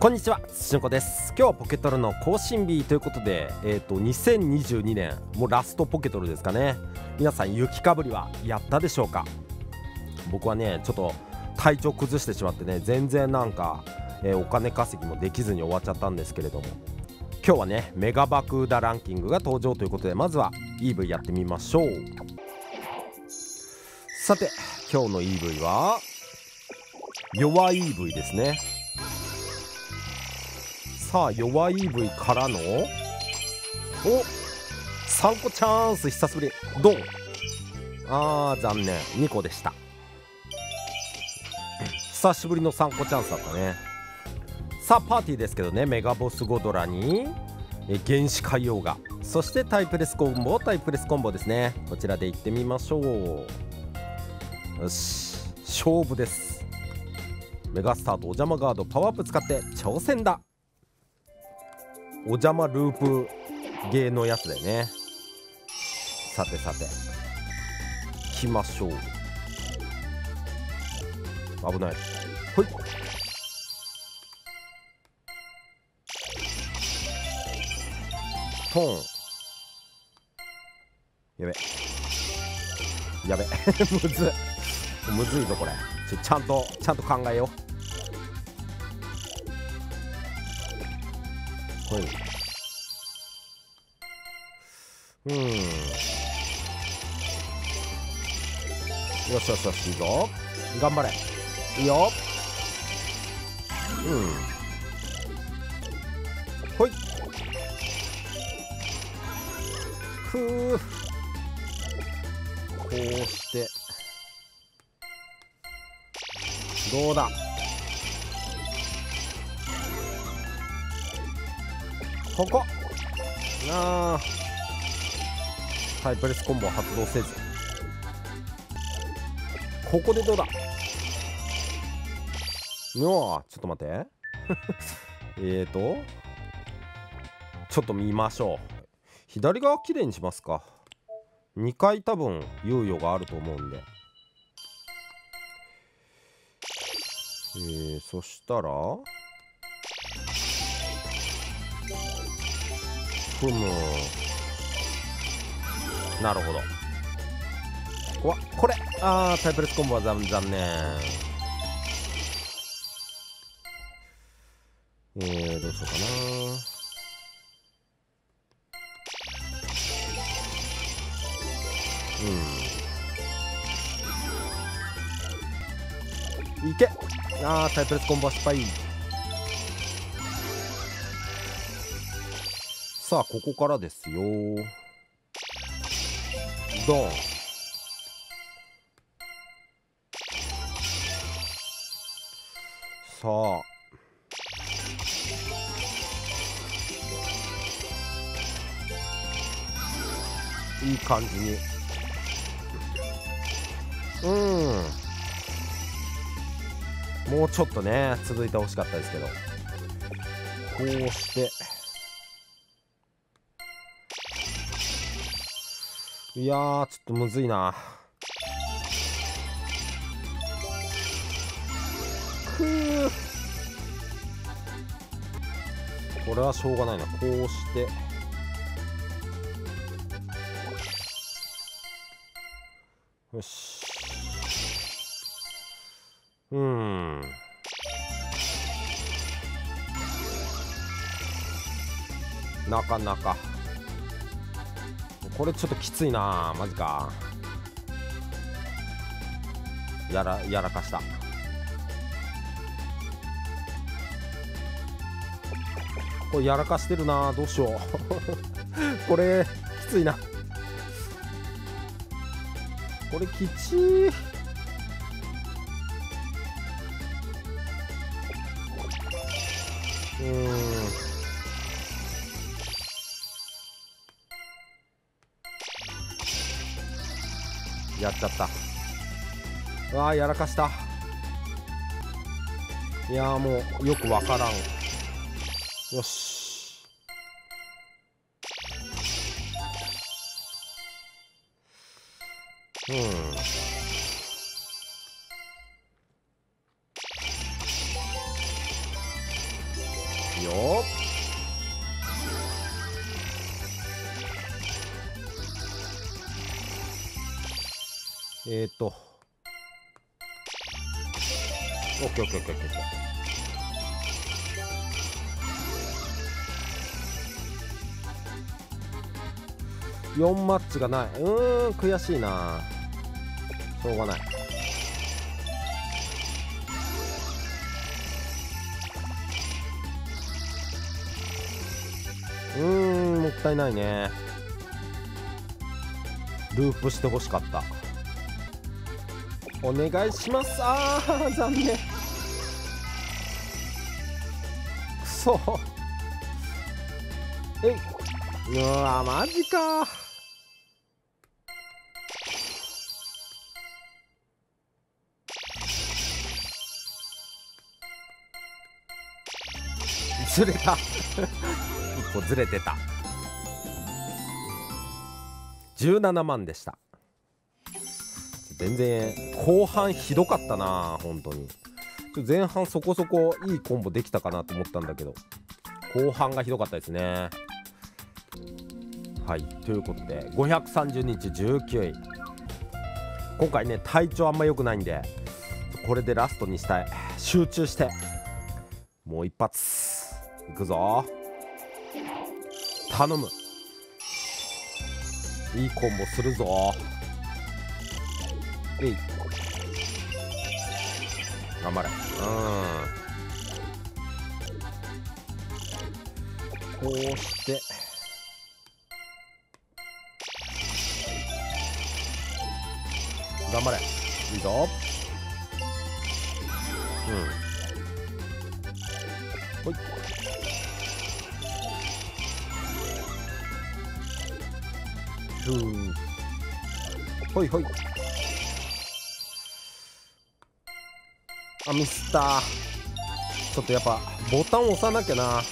こんにちはしんこです。今日はポケトルの更新日ということでえっ、ー、と2022年もうラストポケトルですかね。皆さん雪かぶりはやったでしょうか？僕はねちょっと体調崩してしまってね全然なんか、えー、お金稼ぎもできずに終わっちゃったんですけれども。今日はねメガバクーダランキングが登場ということでまずは EV やってみましょう。さて今日の EV は弱い EV ですね。さあ弱い EV からのお3個チャンス久しぶり。ドン。あー残念。2個でした。久しぶりの3個チャンスだったね。さあパーティーですけどね。メガボスゴドラに原始海洋画。そしてタイプレスコンボタイプレスコンボですね。こちらでいってみましょう。よし。勝負です。メガスターとお邪魔ガードパワーアップ使って挑戦だ。お邪魔ループゲーのやつだよね。さてさて。来ましょう。危ない。ほい。トーン。やべ。やべ。むずむずいぞこれ。ちちゃんとちゃんと考えよう。はい。うん。よしよしよしいいぞ。頑張れ。いいよ。うん。ほい。ふう。こうして。どうだ？ここ。ああ。タイプレスコンボ発動せず。ここでどうだ？うわちょっと待って。えーとちょっと見ましょう。左側きれいにしますか。2回多分猶予があると思うんで。えー、そしたら。ふむ。なるほど。わこれ。あータイプレスコンボは残残念。えー、どうしようかな。うん。いけ。あータイプレスコンボは失敗。さあここからですよ。ドン。さあ。いい感じに。うん。もうちょっとね続いてほしかったですけど。こうして。いやーちょっとむずいな。くー。これはしょうがないな。こうして。よし。うん。なかなか。これちょっときついなマジか。やらやらかした。これやらかしてるなどうしよう。これきついな。これきちーうん。やっちゃった。うわーやらかした。いやもうよくわからん。よし。うん。よえっ、ー、と。オッケーオッケーオッケーオッケー。4マッチがない。うーん悔しいな。しょうがない。うんもったいないね。ループしてほしかった。お願いします。あー残念。くそ。えい。うわマジか。ずれた。一歩ずれてた。17万でした。全然後半ひどかったな本当に。前半そこそこいいコンボできたかなと思ったんだけど後半がひどかったですね。はいということで530日19位今回ね体調あんま良くないんでこれでラストにしたい。集中してもう一発。いくぞ。頼む。いいコンボするぞ。えい頑張れ。うん。こうして。頑張れ。いいぞ。うん。ほい。ふうほいほいあミスったちょっとやっぱボタン押さなきゃな。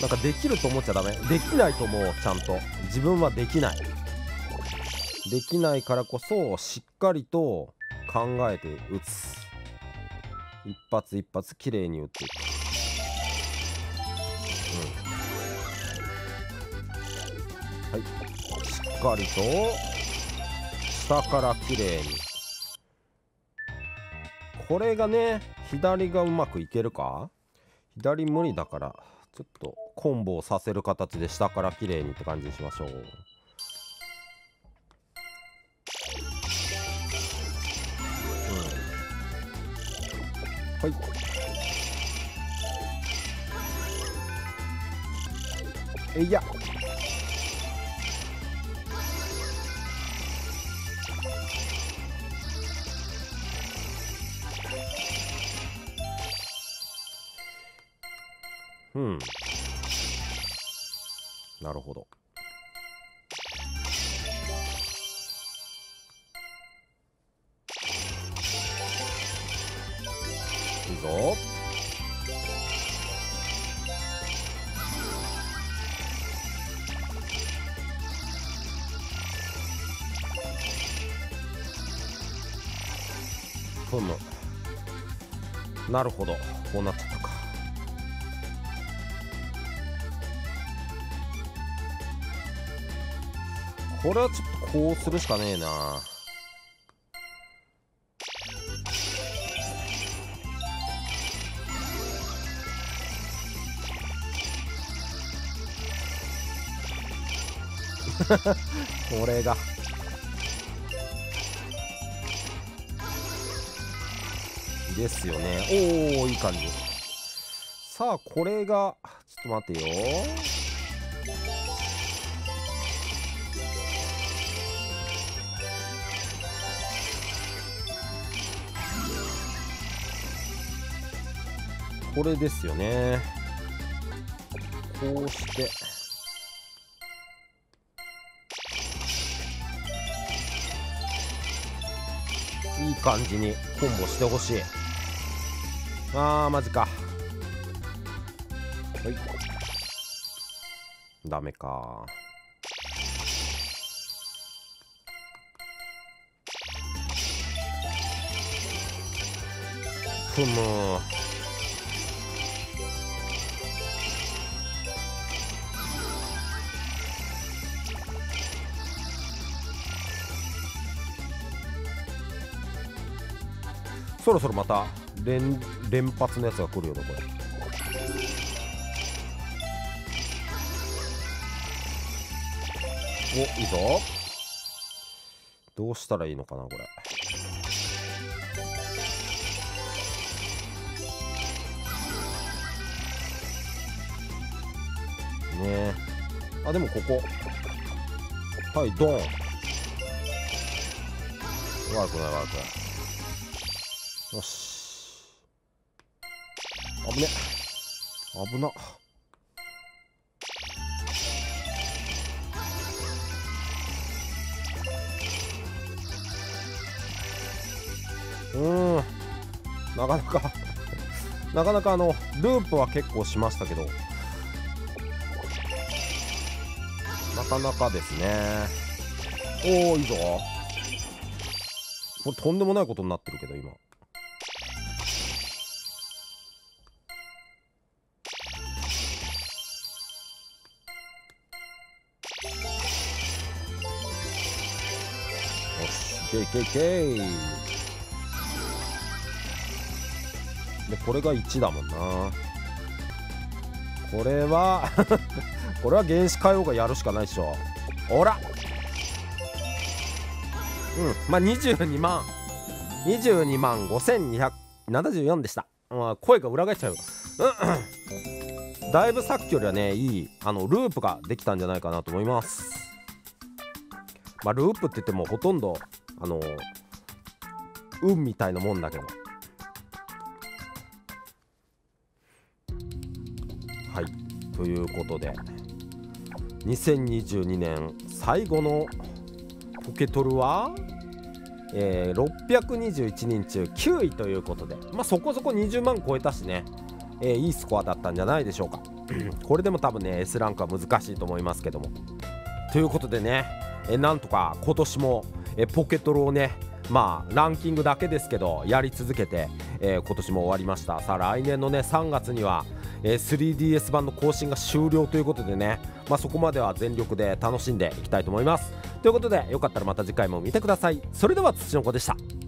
なんかできると思っちゃダメ。できないと思うちゃんと。自分はできない。できないからこそしっかりと考えて打つ。一発一発きれいに打っていく。うん。はい。しっかりと下からきれいに。これがね左がうまくいけるか？左無理だからちょっとコンボをさせる形で下から綺麗にって感じにしましょう。うん。はい。えいや。うん。なるほど。いいぞ。ふむ。なるほど。こうなっちゃったか。これはちょっとこうするしかねえな。これがですよね。おおいい感じ。さあこれがちょっと待てよ。これですよね。こうして。いい感じにコンボしてほしい。あーマジか。はい。ダメか。ふむ。そろそろまた連連発のやつが来るよねこれ。おいいぞ。どうしたらいいのかなこれ。ねあでもここ。はいドン。悪くない悪くない。よし。危ね。危な。うん。なかなか なかなかあのループは結構しましたけど。なかなかですね。おおいいぞ。これとんでもないことになってるけど今。よしけいけいけいでこれが1だもんなこれはこれは原始火曜がやるしかないでしょほらうんまあ22万22万5274でした、まあ、声が裏返っちゃう、うん、だいぶさっきよりはねいいあのループができたんじゃないかなと思いますまあループって言ってもほとんどあの運みたいなもんだけど。はい。ということで2022年最後のポケトルは、えー、621人中9位ということで、まあ、そこそこ20万超えたしね、えー、いいスコアだったんじゃないでしょうか。これでも多分ね S ランクは難しいと思いますけども。ということでね、えー、なんとか今年も、えポケトロをねまあランキングだけですけどやり続けて、え今年も終わりました。さあ来年のね3月にはえ 3DS 版の更新が終了ということでね、まあ、そこまでは全力で楽しんでいきたいと思います。ということでよかったらまた次回も見てください。それでは土の子でした。